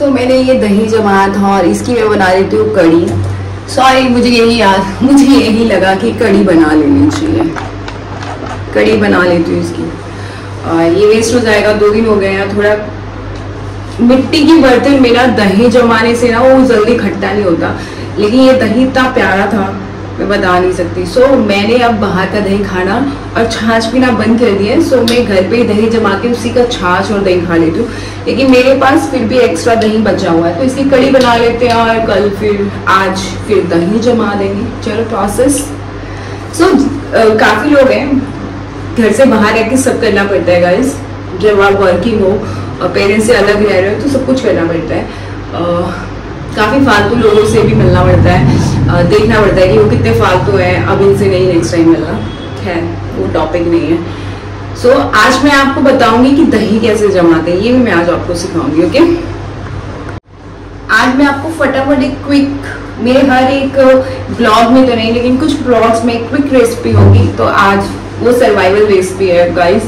सो so, मैंने ये दही जमाया था और इसकी मैं बना लेती हूँ कड़ी सॉरी मुझे यही याद मुझे यही लगा कि कड़ी बना लेनी चाहिए। कड़ी बना लेती हूँ इसकी। और ये वेस्ट हो जाएगा दो दिन हो गए हैं थोड़ा मिट्टी की बर्तन मेरा दही जमाने से ना वो जल्दी खट्टा नहीं होता। लेकिन ये दही इतना प्यारा था मैं बता नहीं सकती। सो so, मैंने अब बाहर का दही खाना और छाछ पीना बंद कर दिया सो so, मैं घर पे ही दही जमा के उसी का छाछ और दही खा लेती हूँ। लेकिन मेरे पास फिर भी एक्स्ट्रा दही बचा हुआ है। तो इसकी कड़ी बना लेते हैं और कल फिर आज फिर दही जमा देंगे। चलो प्रोसेस सो काफ़ी लोग हैं। घर से बाहर रह सब करना पड़ता है गाइज़ जब आप वर्किंग हो और पेरेंट्स से अलग रह रहे हो तो सब कुछ करना पड़ता है। काफ़ी फालतू लोगों से भी मिलना पड़ता है। देखना पड़ता है कि वो कितने फालतू हैं अब इनसे नहीं नेक्स्ट टाइम मिलना। खैर वो टॉपिक नहीं है। सो so, आज मैं आपको बताऊँगी कि दही कैसे जमाते हैं ये भी मैं आज आपको सिखाऊँगी ओके आज मैं आपको फटाफट एक क्विक मेरे हर एक ब्लॉग में तो नहीं लेकिन कुछ ब्लॉग्स में क्विक रेसिपी होगी तो आज वो सर्वाइवल रेसिपी है गाइस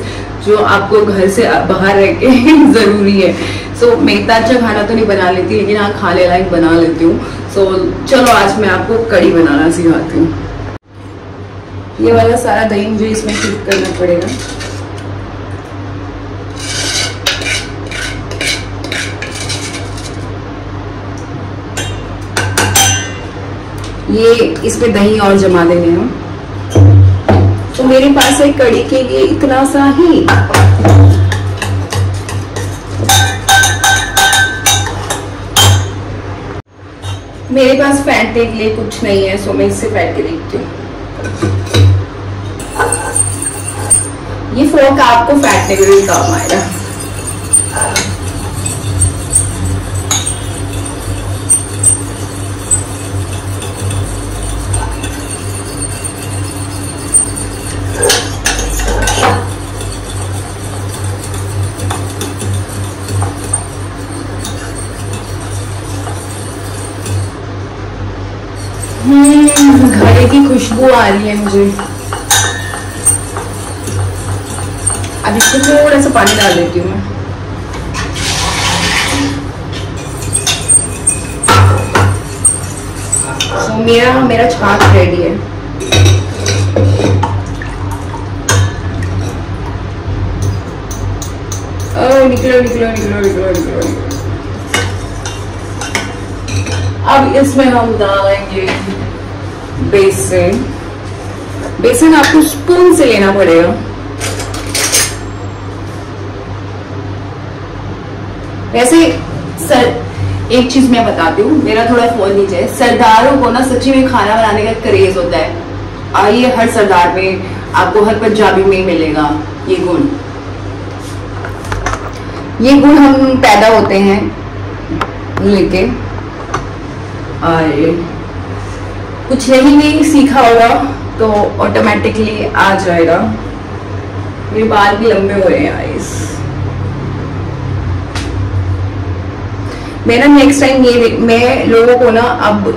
जो आपको घर से बाहर रह के ज़रूरी है। सो so, मैं इतना अच्छा खाना तो नहीं बना लेती लेकिन हाँ खाने लायक बना लेती हूँ। सो so, चलो आज मैं आपको कड़ी बनाना सिखाती हूँ। ये वाला सारा दही मुझे इसमें फिट करना पड़ेगा। ये इसमें दही और जमा देंगे हम तो मेरे पास है कड़ी के लिए इतना सा ही। मेरे पास फेंटने के लिए कुछ नहीं है, सो मैं इससे फैट के देखती हूँ। ये फोक आपको फैटने के लिए काम आएगा। घरे की खुशबू आ रही है मुझे। अब इसको थोड़ा सा पानी डाल देती हूँ मैं। so, मेरा मेरा छाछ रेडी है। निकलो निकलो निकलो निकलो निकलो निकलो। अब इसमें हम डालेंगे बेसन। बेसन आपको स्पून से लेना पड़ेगा। वैसे सर, एक चीज़ मैं बताती हूँ, मेरा थोड़ा फ़ोन नीचे सरदारों को ना सच्ची में खाना बनाने का क्रेज होता है। और ये हर सरदार में आपको हर पंजाबी में मिलेगा ये गुण। ये गुण हम पैदा होते हैं लेके। कुछ नहीं भी सीखा होगा तो ऑटोमेटिकली आ जाएगा। मेरे बाल भी लंबे हो रहे हैं आइस मैं ना नेक्स्ट टाइम ये मैं लोगों को ना अब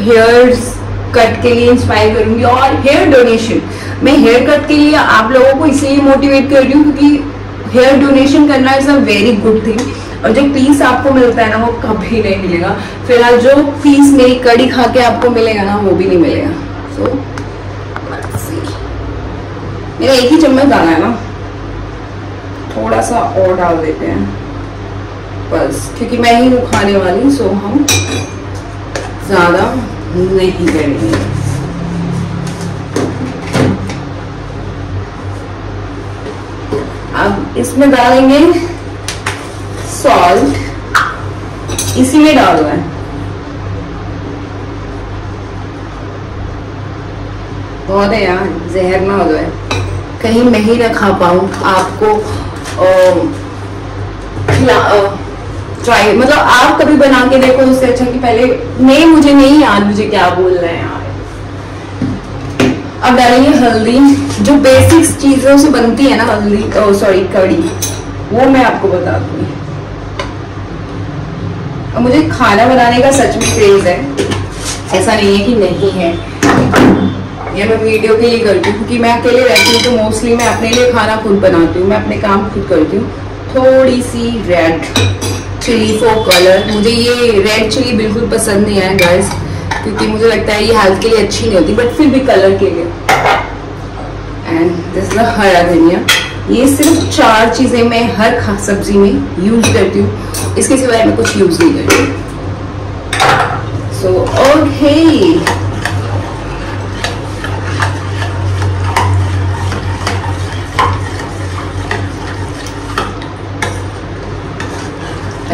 हेयर्स कट के लिए इंस्पायर करूँगी और हेयर डोनेशन मैं हेयर कट के लिए आप लोगों को इसलिए मोटिवेट कर रही हूँ क्योंकि हेयर डोनेशन करना is a very good thing और जो पीस आपको मिलता है ना, वो कभी नहीं मिलेगा। फ़िलहाल जो पीस मेरी कड़ी खा के आपको मिलेगा ना, वो भी नहीं मिलेगा। सो मेरा एक ही चम्मच डाला है ना। थोड़ा सा और डाल देते हैं। बस, क्योंकि मैं ही हूँ खाने वाली सो हम ज़्यादा नहीं करेंगे। अब इसमें डालेंगे सॉल्ट इसी में डालना है। बहुत है यार, जहर ना हो जाए। कहीं मैं ही ना खा पाऊँ, आपको ट्राई मतलब आप कभी बना के देखो उससे अच्छा कि पहले, नहीं, मुझे नहीं याद मुझे क्या बोल रहे हैं यार अब डालेंगे हल्दी, जो बेसिक्स चीज़ों से बनती है ना, हल्दी सॉरी कड़ी, वो मैं आपको बता दूँगी और मुझे खाना बनाने का सच में क्रेज है। ऐसा नहीं है कि नहीं है। ये मैं वीडियो के लिए करती हूँ क्योंकि मैं अकेले रहती हूँ तो मोस्टली मैं अपने लिए खाना खुद बनाती हूँ, मैं अपने काम खुद करती हूँ। थोड़ी सी रेड चिली फॉर कलर मुझे ये रेड चिली बिल्कुल पसंद नहीं है गाइस क्योंकि मुझे लगता है ये हेल्थ के लिए अच्छी नहीं होती बट फिर भी कलर के लिए। एंड दिस हरा धनिया ये सिर्फ़ चार चीज़ें मैं हर सब्ज़ी में यूज़ करती हूँ। इसके सिवाय मैं कुछ यूज़ नहीं करती। सो ओके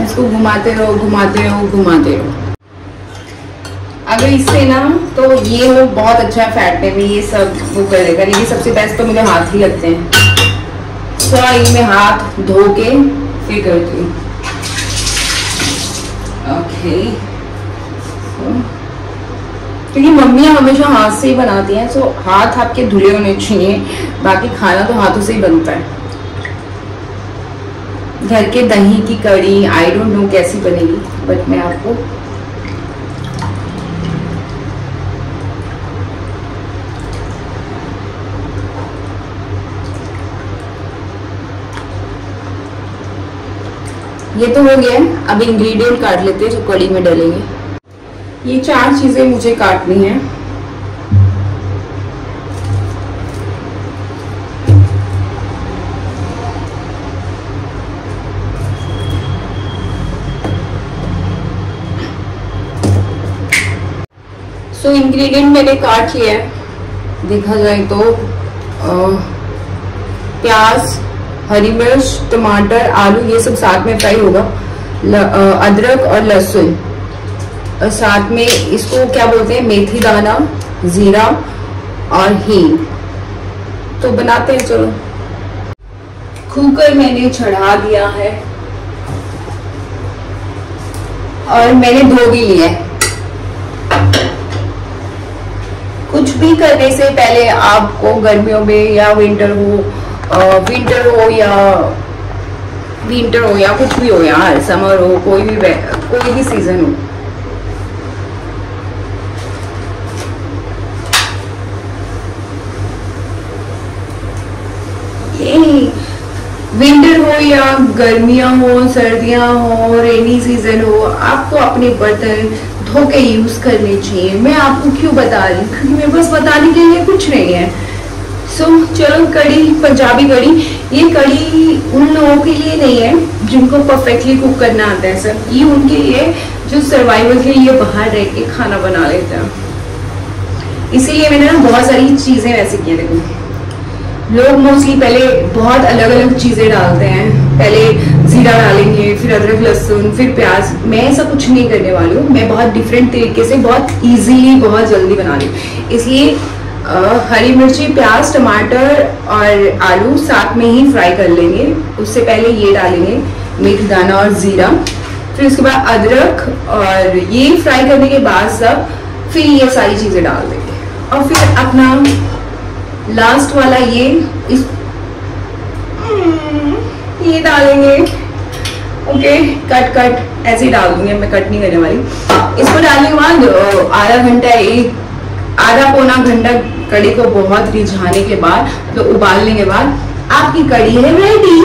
इसको घुमाते रहो घुमाते रहो घुमाते रहो। अगर इससे ना तो ये लोग बहुत अच्छा है फैटने में ये सब वो कर देगा लेकिन सबसे बेस्ट तो मुझे हाथ ही लगते हैं। सो मैं हाथ धो के फिर करती हूँ। ओके क्योंकि तो मम्मियाँ हमेशा हाथ से ही बनाती हैं सो हाथ आपके धुले होने चाहिए, बाकी खाना तो हाथों से ही बनता है। घर के दही की कड़ी आई डोंट नो कैसी बनेगी बट मैं आपको ये तो हो गया। अब इंग्रेडिएंट काट लेते हैं जो कड़ी में डालेंगे। ये चार चीज़ें मुझे काटनी है। सो so, इंग्रेडिएंट मैंने काट लिया है। देखा जाए तो प्याज हरी मिर्च, टमाटर, आलू, ये सब साथ में फ्राई होगा। अदरक और लहसुन। साथ में इसको क्या बोलते हैं? मेथी दाना, जीरा और हींग। तो बनाते हैं, चलो। कुकर मैंने चढ़ा दिया है। और मैंने धो भी लिया है। कुछ भी करने से पहले आपको गर्मियों में या विंटर हो विंटर हो या विंटर हो या कुछ भी हो यार समर हो, कोई भी कोई भी सीज़न हो। विंटर हो या गर्मियाँ हो, सर्दियाँ हो रेनी सीज़न हो, आपको अपने बर्तन धो के यूज़ करने चाहिए। मैं आपको क्यों बता रही हूँ? क्योंकि मेरे पास बताने के लिए कुछ नहीं है। सो so, चलो कड़ी पंजाबी कड़ी ये कड़ी उन लोगों के लिए नहीं है जिनको परफेक्टली कुक करना आता है सर ये उनके लिए जो सर्वाइवल के लिए बाहर रह के खाना बना लेते हैं. इसीलिए मैंने ना बहुत सारी चीज़ें वैसे की देखो. लोग मोस्टली पहले बहुत अलग अलग चीज़ें डालते हैं. पहले जीरा डालेंगे फिर अदरक लहसुन फिर प्याज. मैं ऐसा कुछ नहीं करने वाली हूँ. मैं बहुत डिफरेंट तरीके से बहुत इजीली बहुत जल्दी बना रही हूँ. इसलिए हरी मिर्ची, प्याज, टमाटर और आलू साथ में ही फ्राई कर लेंगे। उससे पहले ये डालेंगे मेथी दाना और ज़ीरा। फिर उसके बाद अदरक और ये फ्राई करने के बाद सब फिर ये सारी चीज़ें डाल देंगे। और फिर अपना लास्ट वाला ये, इस ये डालेंगे। ओके कट कट ऐसे ही डाल दूँगी मैं कट नहीं करने वाली। इसको डालने के बाद आधा घंटा एक आधा पौना घंटा कड़ी को बहुत रिझाने के बाद तो उबालने के बाद आपकी कड़ी है रेडी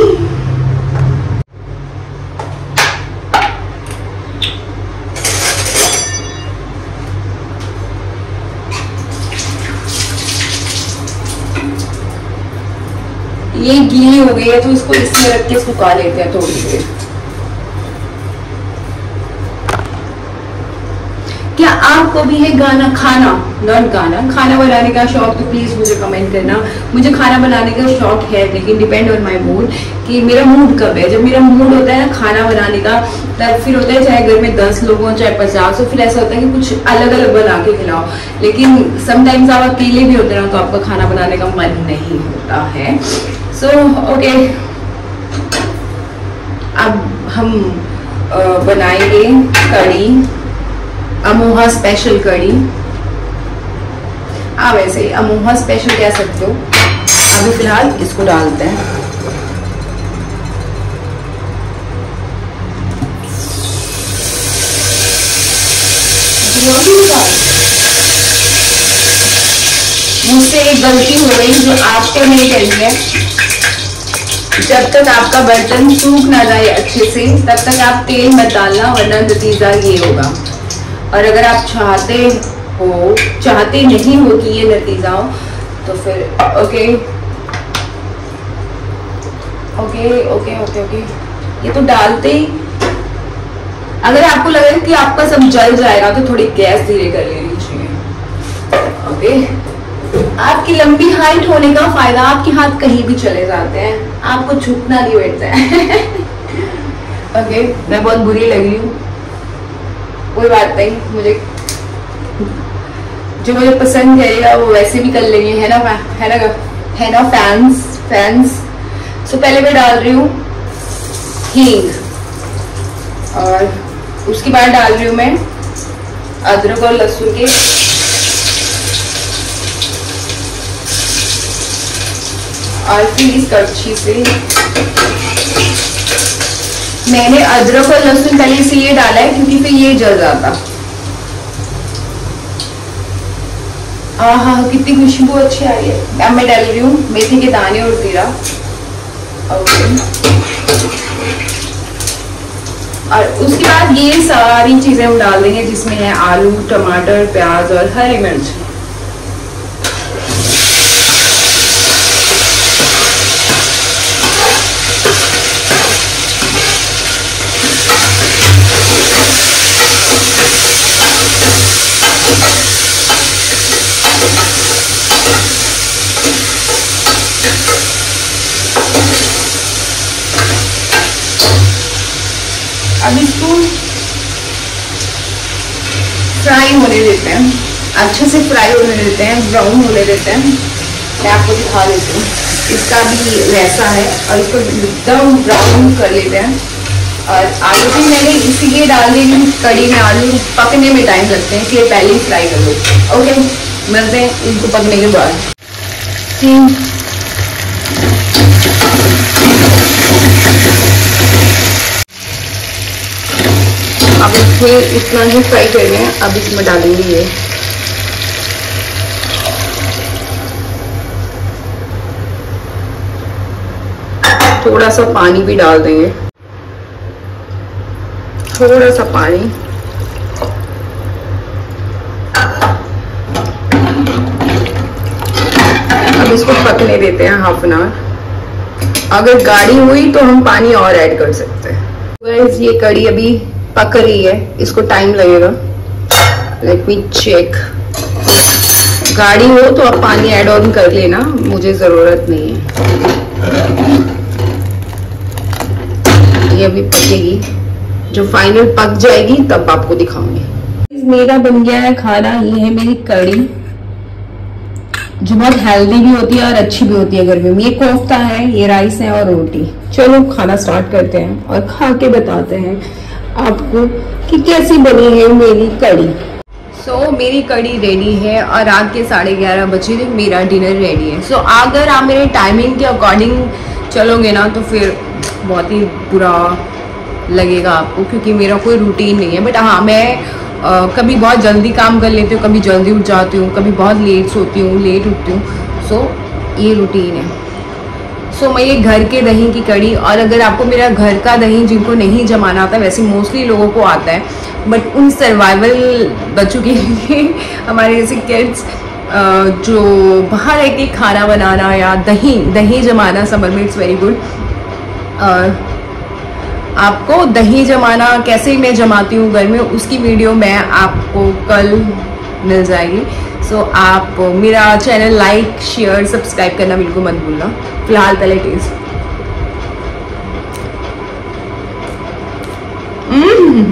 ये गीली हो गई है तो इसको इसमें रख के सुखा लेते हैं थोड़ी देर। क्या आपको भी है गाना खाना? नॉट गाना. खाना बनाने का शौक तो प्लीज़ मुझे कमेंट करना। मुझे खाना बनाने का शौक है लेकिन डिपेंड ऑन माय मूड कि मेरा मूड कब है। जब मेरा मूड होता है ना खाना बनाने का तब फिर होता है चाहे घर में दस लोग हों चाहे पचास हो फिर ऐसा होता है कि कुछ अलग अलग बना के खिलाओ। लेकिन समटाइम्स आप अकेले भी होते ना तो आपका खाना बनाने का मन नहीं होता है। So so, okay okay. अब हम बनाएँगे कड़ी अमोहा स्पेशल कड़ी आप वैसे ही अमोहा स्पेशल कह सकते हो। अभी फ़िलहाल इसको डालते हैं। मुझसे एक गलती हो गई जो आपको नहीं करनी है। जब तक आपका बर्तन सूख ना जाए अच्छे से, तब तक आप तेल मत डालना, वरना नतीजा ये होगा। और अगर आप चाहते हो, चाहते नहीं हो कि ये नतीजा हो तो फिर okay okay okay okay okay ये तो डालते ही अगर आपको लगे कि आपका सब जल जाएगा तो थोड़ी गैस धीरे कर लेनी चाहिए ओके आपकी लंबी हाइट होने का फ़ायदा आपके हाथ कहीं भी चले जाते हैं। आपको झुकना नहीं बैठता है। ओके मैं बहुत बुरी लग हूँ। कोई बात नहीं, मुझे जो मुझे पसंद करेगा वो वैसे भी कर लेंगे, है ना है ना है ना फैंस फैंस सो पहले मैं डाल रही हूँ हींग, और उसके बाद डाल रही हूँ मैं अदरक और लहसुन के। और फिर इस कड़छी से मैंने अदरक और लहसुन पहले से ये डाला है, क्योंकि फिर ये जल जाता हाँ कितनी खुशबू अच्छी आ रही है। अब मैं डाल रही हूँ मेथी के दाने और जीरा। और उसके बाद ये सारी चीज़ें हम डाल देंगे, जिसमें है आलू, टमाटर, प्याज और हरी मिर्च अब इसको फ्राई होने देते हैं अच्छे से फ्राई होने देते हैं, ब्राउन होने देते हैं। मैं आपको दिखा देती हूँ। इसका भी वैसा है और इसको एकदम ब्राउन कर लेते हैं। और आलू भी मैंने इसीलिए डाल दी कड़ी में आलू पकने में टाइम लगते हैं इसलिए पहले ही फ्राई कर लो। ओके मिलते हैं इनको पकने के बाद। अब इसमें इतना ही फ्राई कर अब इसमें डालेंगे ये। थोड़ा सा पानी भी डाल देंगे। थोड़ा सा पानी। अब इसको पकने देते हैं हाफ़ एन आवर अगर गाढ़ी हुई तो हम पानी और ऐड कर सकते हैं। ये कड़ी अभी पक रही है। इसको टाइम लगेगा। लेट मी चेक गाड़ी हो तो आप पानी ऐड ऑन कर लेना। मुझे ज़रूरत नहीं है। ये अभी पकेगी। जो फाइनल पक जाएगी तब आपको दिखाऊँगी। मेरा बन गया है खाना ये है मेरी कड़ी जो बहुत हेल्दी भी होती है और अच्छी भी होती है गर्मी में। ये कोफ्ता है ये राइस है और रोटी। चलो खाना स्टार्ट करते हैं और खा के बताते हैं आपको कि कैसी बनी है मेरी कड़ी सो so, मेरी कड़ी रेडी है और रात के साढ़े ग्यारह बजे मेरा डिनर रेडी है। सो so, अगर आप मेरे टाइमिंग के अकॉर्डिंग चलोगे ना तो फिर बहुत ही बुरा लगेगा आपको क्योंकि मेरा कोई रूटीन नहीं है। बट हाँ मैं आ, कभी बहुत जल्दी काम कर लेती हूँ कभी जल्दी उठ जाती हूँ कभी बहुत लेट सोती हूँ लेट उठती हूँ। सो so, ये रूटीन है। सो so, मैं ये घर के दही की कड़ी और अगर आपको मेरा घर का दही जिनको नहीं जमाना आता वैसे मोस्टली लोगों को आता है बट उन सर्वाइवल बच्चों के लिए हमारे जैसे किड्स जो बाहर रह के खाना बनाना या दही दही जमाना समर में इट्स वेरी गुड आपको दही जमाना कैसे मैं जमाती हूँ घर में उसकी वीडियो मैं आपको कल मिल जाएगी। सो so, आप मेरा चैनल लाइक शेयर सब्सक्राइब करना बिल्कुल मत भूलना। फ़िलहाल पहले टेस्ट हम्म।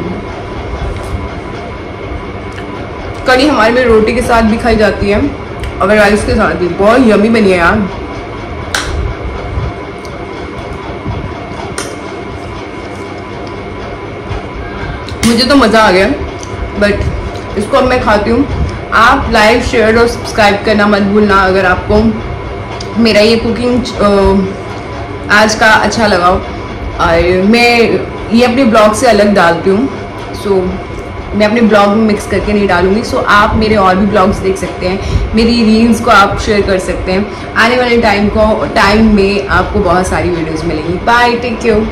कड़ी हमारे में रोटी के साथ भी खाई जाती है। और राइस के साथ भी। बहुत यमी बनी है यार। मुझे तो मज़ा आ गया बट इसको अब मैं खाती हूँ। आप लाइक शेयर और सब्सक्राइब करना मत भूलना, अगर आपको मेरा ये कुकिंग आज का अच्छा लगा और मैं ये अपने ब्लॉग से अलग डालती हूँ सो मैं अपने ब्लॉग में मिक्स करके नहीं डालूँगी। सो आप मेरे और भी ब्लॉग्स देख सकते हैं, मेरी रील्स को आप शेयर कर सकते हैं। आने वाले टाइम को टाइम में आपको बहुत सारी वीडियोज़ मिलेंगी। Bye take care